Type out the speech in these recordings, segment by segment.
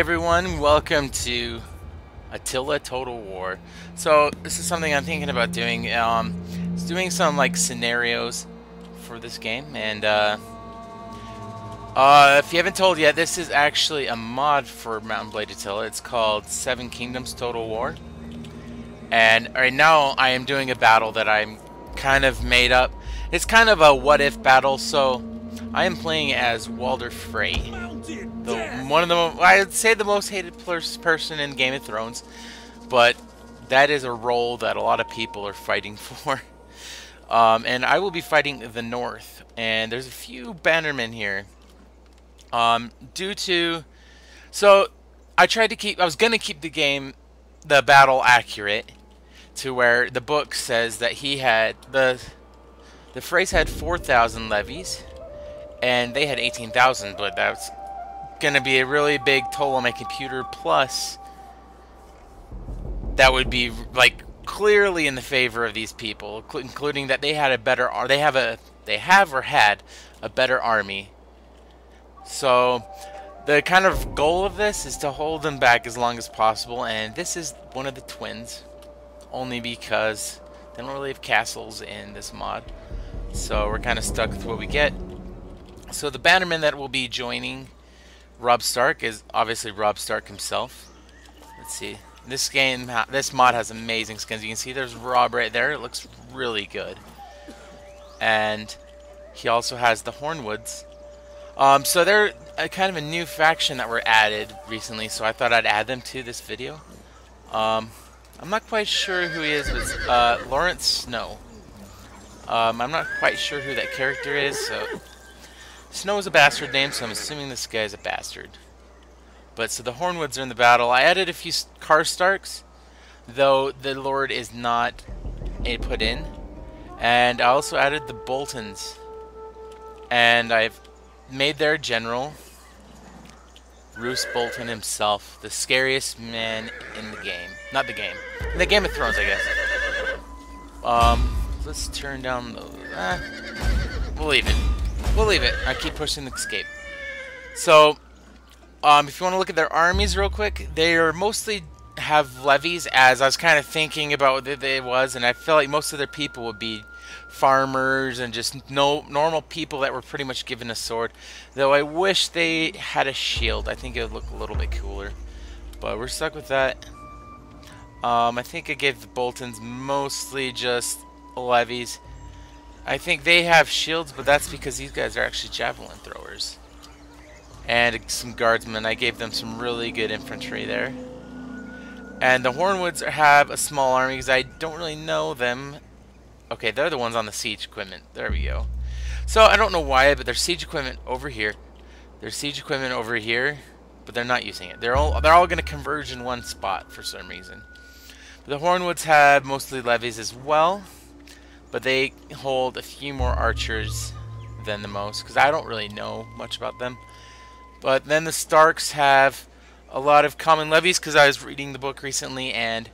everyone, welcome to Attila Total War. So this is something I'm thinking about doing. Um, it's doing some like scenarios for this game, and uh, uh, if you haven't told yet, this is actually a mod for Mountain Blade Attila. It's called Seven Kingdoms Total War, and right now I am doing a battle that I'm kind of made up. It's kind of a what if battle, so I am playing as Walder Frey. The, one of the, I'd say the most hated person in Game of Thrones, but that is a role that a lot of people are fighting for. Um, and I will be fighting the North, and there's a few bannermen here. Um, due to, so I tried to keep, I was going to keep the game, the battle accurate, to where the book says that he had, the, the Freys had 4,000 levies, and they had 18,000, but that's going to be a really big toll on my computer. Plus, that would be like clearly in the favor of these people, including that they had a better, they have a, they have or had a better army. So, the kind of goal of this is to hold them back as long as possible, and this is one of the twins, only because they don't really have castles in this mod. So we're kind of stuck with what we get. So the bannerman that will be joining Robb Stark is obviously Robb Stark himself. Let's see. This game, this mod has amazing skins. You can see there's Robb right there. It looks really good. And he also has the Hornwoods. Um, so they're a kind of a new faction that were added recently, so I thought I'd add them to this video. Um, I'm not quite sure who he is, but uh, Larence Snow. Um, I'm not quite sure who that character is, so Snow is a bastard name, so I'm assuming this guy is a bastard. But so the Hornwoods are in the battle. I added a few Karstarks, though the Lord is not a put in. And I also added the Boltons. And I've made their general, Roose Bolton himself, the scariest man in the game. Not the game. In the Game of Thrones, I guess. Um, let's turn down the... Eh, we'll leave it. We'll leave it. I keep pushing the escape. So, um, if you want to look at their armies real quick, they are mostly have levies, as I was kind of thinking about what they was, and I feel like most of their people would be farmers and just no normal people that were pretty much given a sword. Though I wish they had a shield. I think it would look a little bit cooler. But we're stuck with that. Um, I think I gave the Boltons mostly just levies. I think they have shields, but that's because these guys are actually javelin throwers. And some guardsmen. I gave them some really good infantry there. And the Hornwoods have a small army because I don't really know them. Okay, they're the ones on the siege equipment. There we go. So I don't know why, but there's siege equipment over here. There's siege equipment over here, but they're not using it. They're all they're all going to converge in one spot for some reason. But the Hornwoods have mostly levies as well but they hold a few more archers than the most because I don't really know much about them. But then the Starks have a lot of common levies because I was reading the book recently and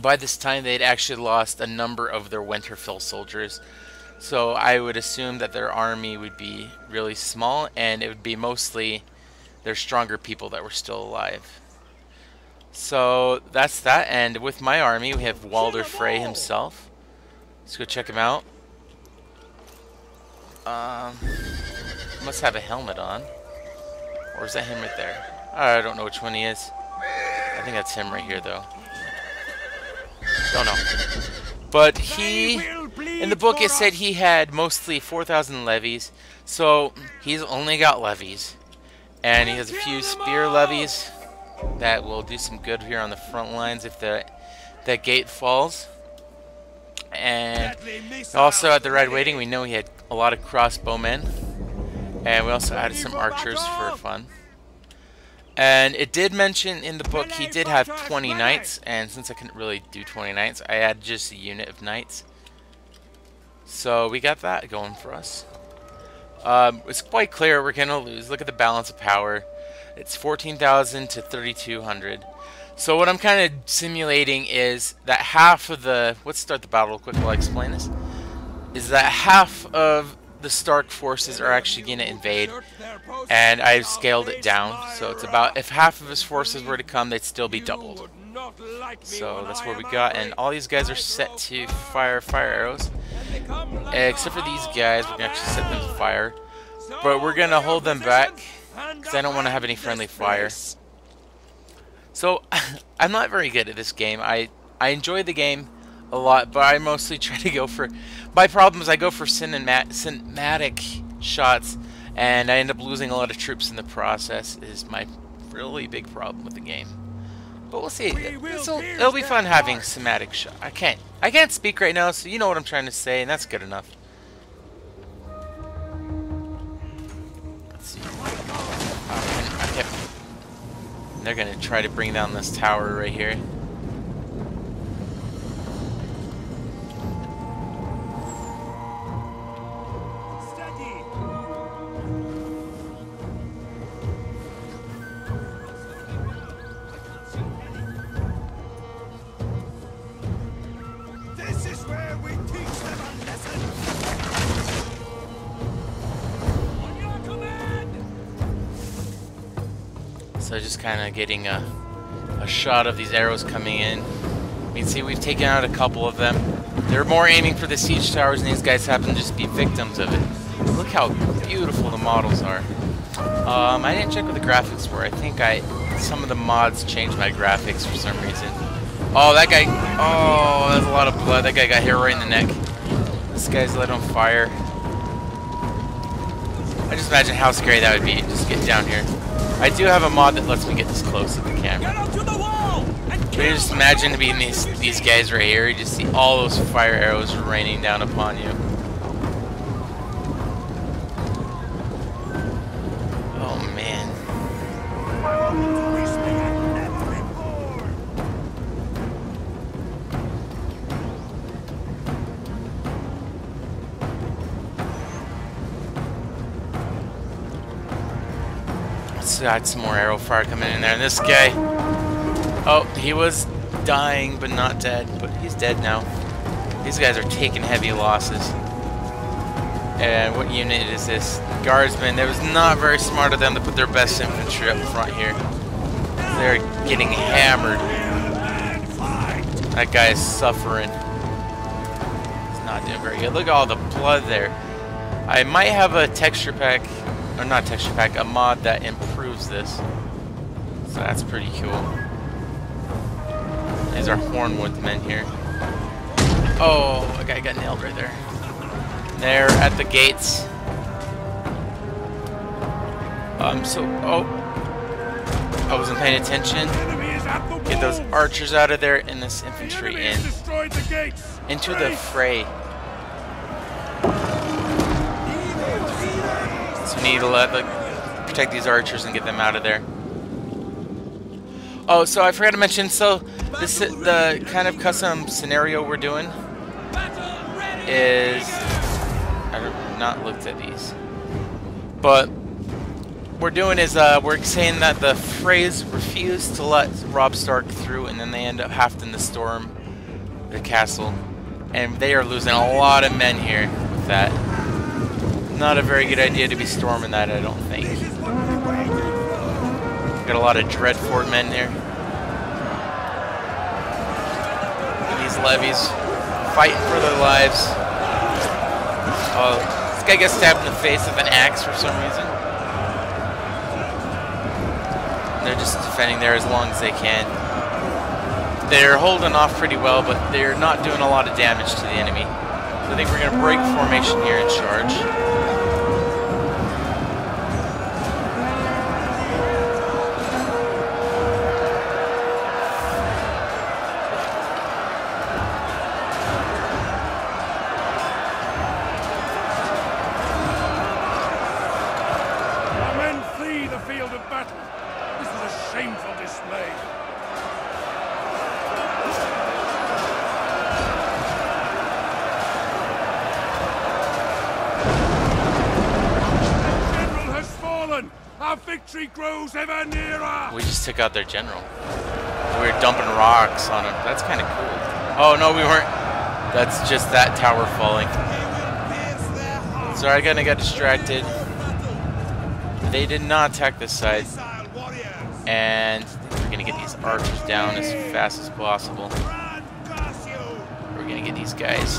by this time they'd actually lost a number of their Winterfell soldiers. So I would assume that their army would be really small and it would be mostly their stronger people that were still alive. So that's that and with my army we have Walder Frey himself. Let's go check him out. Um, must have a helmet on. Or is that him right there? I don't know which one he is. I think that's him right here, though. Don't know. But he, in the book it said he had mostly 4,000 levies. So, he's only got levies. And he has a few spear levies that will do some good here on the front lines if the that gate falls. And also at the Red Wedding, we know he had a lot of crossbowmen. And we also added some archers for fun. And it did mention in the book he did have 20 knights. And since I couldn't really do 20 knights, I added just a unit of knights. So we got that going for us. Um, it's quite clear we're going to lose. Look at the balance of power. It's 14,000 to 3,200. So what I'm kind of simulating is that half of the... Let's start the battle quick while I explain this. Is that half of the Stark forces are actually going to invade, and I've scaled it down, so it's about, if half of his forces were to come, they'd still be doubled. So that's what we got, and all these guys are set to fire fire arrows, except for these guys, we're going to actually set them to fire, but we're going to hold them back, because I don't want to have any friendly fire. So, I'm not very good at this game. I, I enjoy the game, a lot, but I mostly try to go for... My problem is I go for cinematic shots, and I end up losing a lot of troops in the process, is my really big problem with the game. But we'll see. We it'll, it'll be fun having cinematic shots. I can't I can't speak right now, so you know what I'm trying to say, and that's good enough. They're gonna try to bring down this tower right here. Just kind of getting a, a shot of these arrows coming in. You can see we've taken out a couple of them. They're more aiming for the siege towers, and these guys happen to just be victims of it. Look how beautiful the models are. Um, I didn't check what the graphics were. I think I some of the mods changed my graphics for some reason. Oh, that guy. Oh, that's a lot of blood. That guy got hit right in the neck. This guy's lit on fire. I just imagine how scary that would be. Just get down here. I do have a mod that lets me get this close to the camera. But you just imagine being these these guys right here. You just see all those fire arrows raining down upon you. Got some more arrow fire coming in there. And this guy, oh, he was dying but not dead, but he's dead now. These guys are taking heavy losses. And what unit is this? Guardsmen. It was not very smart of them to put their best infantry up front here. They're getting hammered. That guy is suffering. He's not doing very good. Look at all the blood there. I might have a texture pack, or not texture pack, a mod that improves this. So that's pretty cool. These are Hornwood men here. Oh, a guy got nailed right there. They're at the gates. Um, so, oh. I wasn't paying attention. Get those archers out of there and this infantry in. Into the fray. Need to let the, protect these archers and get them out of there. Oh, so I forgot to mention, so this the kind of custom scenario we're doing is I've not looked at these. But we're doing is uh, we're saying that the Freys refuse to let Robb Stark through and then they end up having to storm the castle. And they are losing a lot of men here with that. Not a very good idea to be storming that, I don't think. Got a lot of Dreadfort men there. These levies fighting for their lives. Oh, this guy gets stabbed in the face with an axe for some reason. They're just defending there as long as they can. They're holding off pretty well, but they're not doing a lot of damage to the enemy. So I think we're going to break formation here and charge. Grows ever nearer. We just took out their general. We were dumping rocks on him. That's kind of cool. Oh no, we weren't. That's just that tower falling. Sorry, I kinda got distracted. They did not attack this side. And we're gonna get these archers down as fast as possible. We're gonna get these guys.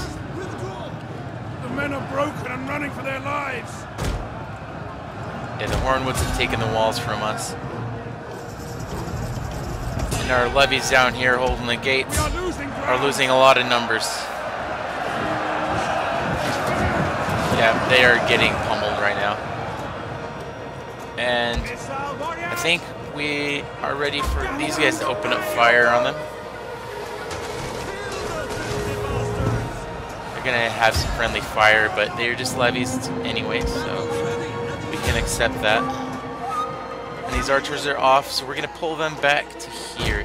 The men are broken and running for their lives. Yeah, the Hornwoods have taken the walls from us. And our levies down here holding the gates are losing are losing a lot of numbers. Yeah, they are getting pummeled right now. And I think we are ready for these guys to open up fire on them. They're gonna have some friendly fire, but they're just levies anyway, so can accept that. And these archers are off, so we're gonna pull them back to here.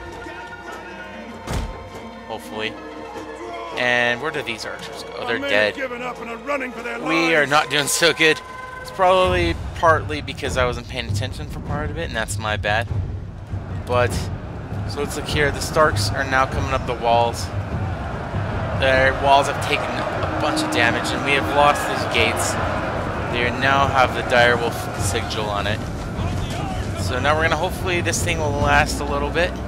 Hopefully. And where do these archers go? They're dead. up and are running for their We are not doing so good. It's probably partly because I wasn't paying attention for part of it, and that's my bad. But, so let's look here. The Starks are now coming up the walls. Their walls have taken a bunch of damage, and we have lost these gates. They now have the direwolf sigil on it. So now we're gonna hopefully this thing will last a little bit. We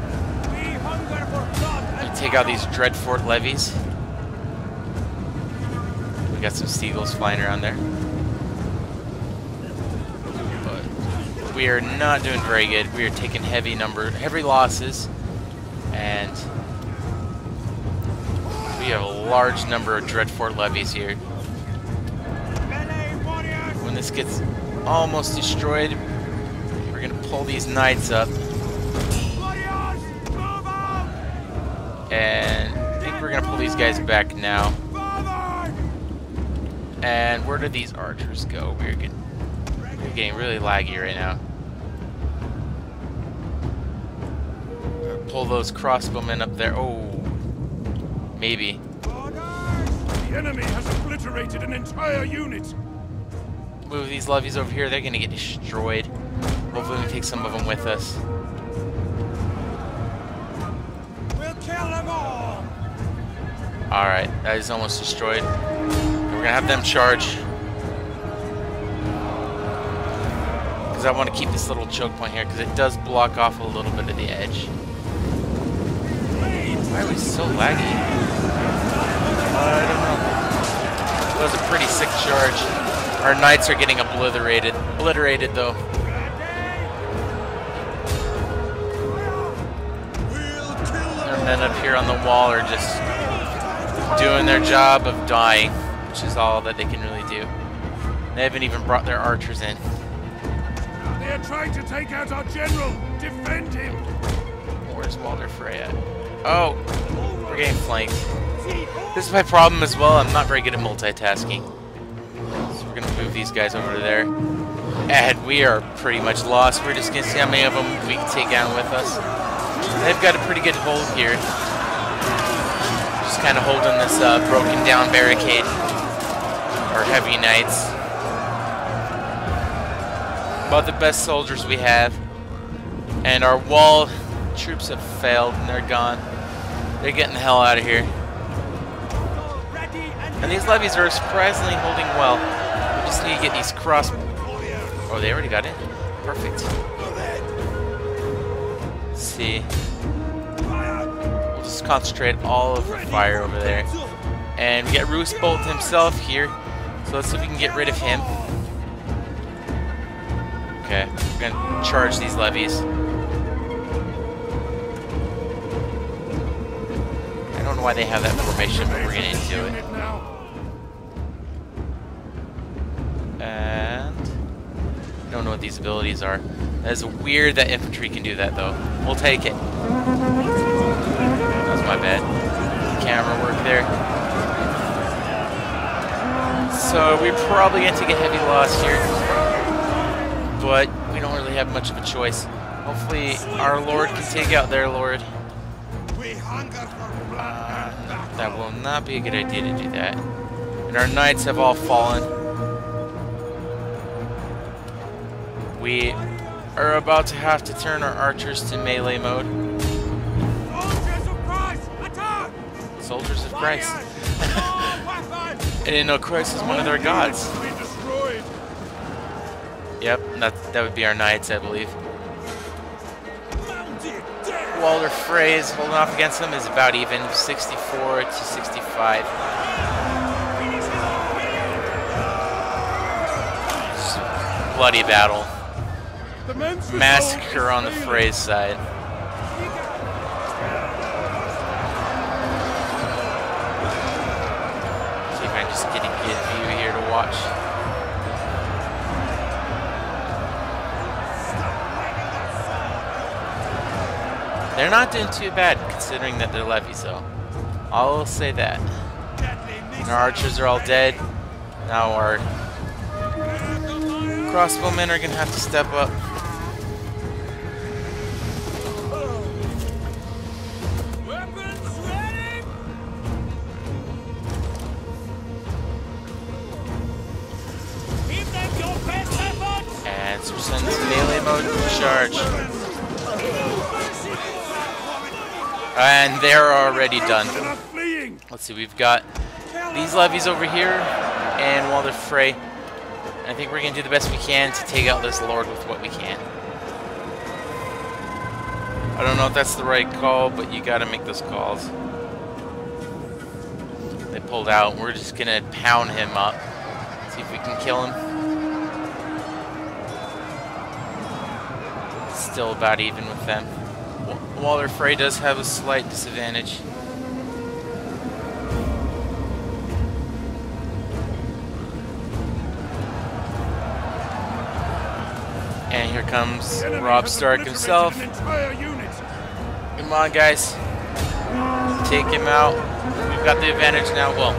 take out these Dreadfort levies. We got some seagulls flying around there. But we are not doing very good. We are taking heavy number, heavy losses, and we have a large number of Dreadfort levies here. This gets almost destroyed, we're gonna pull these knights up, and I think we're gonna pull these guys back now. And where do these archers go? We're getting, we're getting really laggy right now. Pull those crossbowmen up there. Oh, maybe. The enemy has obliterated an entire unit. Move these levies over here. They're gonna get destroyed. Hopefully, we can take some of them with us. We'll kill them all. All right, that is almost destroyed. We're gonna have them charge. Because I want to keep this little choke point here, because it does block off a little bit of the edge. Why are we so laggy? Uh, I don't know. That was a pretty sick charge. Our knights are getting obliterated. Obliterated, though. Our men up here on the wall are just doing their job of dying, which is all that they can really do. They haven't even brought their archers in. They are trying to take out our general. Defend him. Where's Walder Frey at? Oh, we're getting flanked. This is my problem as well. I'm not very good at multitasking. These guys over there. And we are pretty much lost. We're just gonna see how many of them we can take down with us. They've got a pretty good hold here. Just kind of holding this uh, broken down barricade. Our heavy knights. About the best soldiers we have. And our wall troops have failed and they're gone. They're getting the hell out of here. And these levies are surprisingly holding well. Just need to get these cross... Oh, they already got it? Perfect. Let's see. We'll just concentrate all of the fire over there. And we get Roosebolt himself here. So let's see if we can get rid of him. Okay, we're gonna charge these levies. I don't know why they have that formation, but we're gonna do it. Don't know what these abilities are. That is weird that infantry can do that though. We'll take it. That was my bad. Camera work there. So we're probably gonna take a heavy loss here. But we don't really have much of a choice. Hopefully our lord can take out their lord. Uh, that will not be a good idea to do that. And our knights have all fallen. We are about to have to turn our archers to melee mode. Soldiers of Christ, attack! Soldiers of Christ. I didn't know Christ was one of their gods. Yep, that, that would be our knights, I believe. Walder Frey is holding off against them is about even, 64 to 65. Bloody battle. Massacre on the Frey's side. See if I just get a good view here to watch. They're not doing too bad considering that they're levies though. I'll say that. And our archers are all dead. Now our crossbowmen are gonna have to step up. Melee mode charge. And they're already done. Let's see, we've got these levies over here, and Walder Frey. I think we're going to do the best we can to take out this lord with what we can. I don't know if that's the right call, but you got to make those calls. They pulled out. We're just going to pound him up. See if we can kill him. Still about even with them. Walder Frey does have a slight disadvantage. And here comes Robb Stark himself. Come on, guys. Take him out. We've got the advantage now. Well,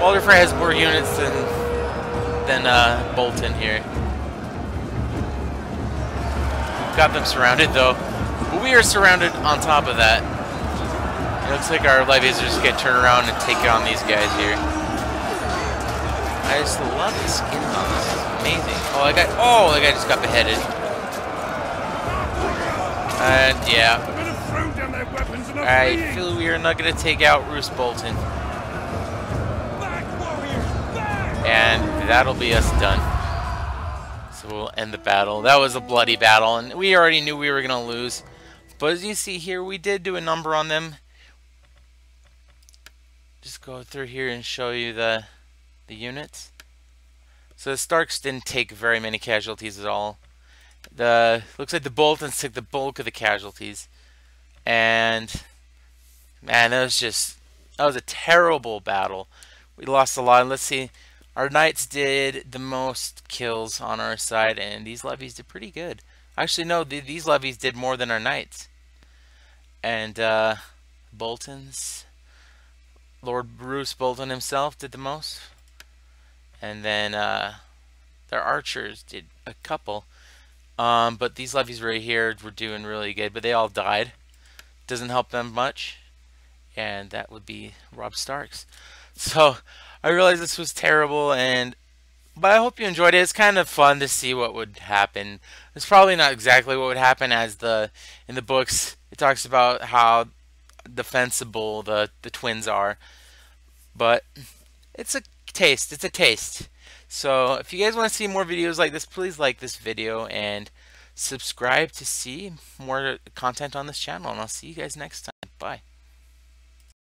Walder Frey has more units than than uh, Bolton here. Got them surrounded, though. But we are surrounded on top of that. It looks like our levies are just to turn around and take on these guys here. I just love the skin on this. It's amazing. Oh, I got. Oh, the guy just got beheaded. And yeah. I feel we are not going to take out Roose Bolton. And that'll be us done. End the battle. That was a bloody battle, and we already knew we were going to lose. But as you see here, we did do a number on them. Just go through here and show you the the units. So the Starks didn't take very many casualties at all. The looks like the Boltons took the bulk of the casualties, and man, that was just that was a terrible battle. We lost a lot. Let's see, our knights did the most kills on our side, and these levies did pretty good. Actually, no, these levies did more than our knights. And uh, Bolton's Lord Roose Bolton himself did the most. And then uh, their archers did a couple. Um, but these levies right here were doing really good, but they all died. Doesn't help them much. And that would be Robb Starks. So I realized this was terrible, and but I hope you enjoyed it. It's kind of fun to see what would happen. It's probably not exactly what would happen as the in the books. It talks about how defensible the the twins are, but it's a taste. It's a taste. So if you guys want to see more videos like this, please like this video and subscribe to see more content on this channel. And I'll see you guys next time. Bye.